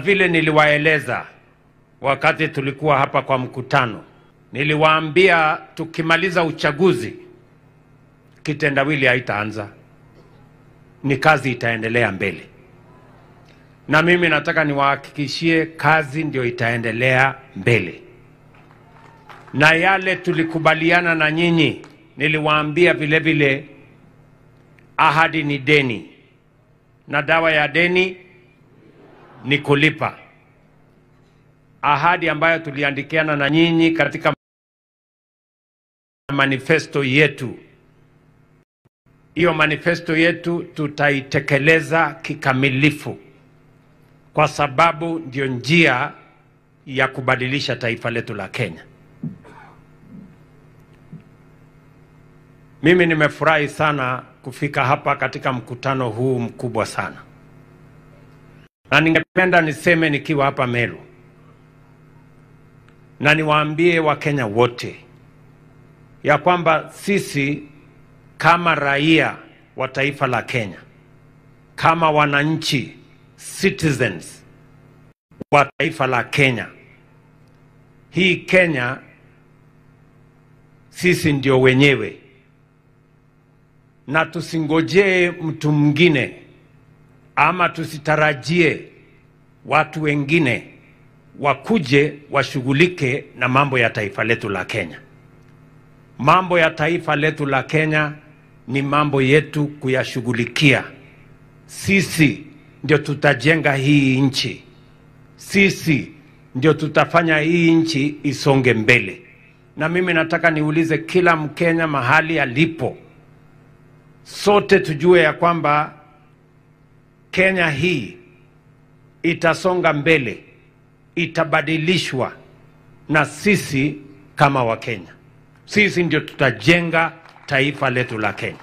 Vile niliwaeleza wakati tulikuwa hapa kwa mkutano, niliwaambia tukimaliza uchaguzi kitendawili haitaanza, ni kazi itaendelea mbele, na mimi nataka niwahakikishie kazi ndio itaendelea mbele, na yale tulikubaliana na nyinyi, niliwaambia vilevile vile, ahadi ni deni, na dawa ya deni ni kulipa. Ahadi ambayo tuliandikiana na nyinyi katika manifesto yetu, hiyo manifesto yetu tutaitekeleza kikamilifu, kwa sababu ndio njia ya kubadilisha taifa letu la Kenya. Mimi nimefurahi sana kufika hapa katika mkutano huu mkubwa sana, na ningependa niseme nikiwa hapa Meru. Na niwaambie Wakenya wote ya kwamba sisi kama raia wa taifa la Kenya, kama wananchi citizens wa taifa la Kenya, hii Kenya sisi ndio wenyewe, na tusingojee mtu mwingine ama tusitarajie watu wengine wakuje washughulike na mambo ya taifa letu la Kenya. Mambo ya taifa letu la Kenya ni mambo yetu kuyashughulikia. Sisi ndio tutajenga hii nchi, sisi ndio tutafanya hii nchi isonge mbele. Na mimi nataka niulize kila Mkenya mahali alipo, sote tujue ya kwamba Kenya hii itasonga mbele, itabadilishwa na sisi kama Wakenya. Sisi ndio tutajenga taifa letu la Kenya.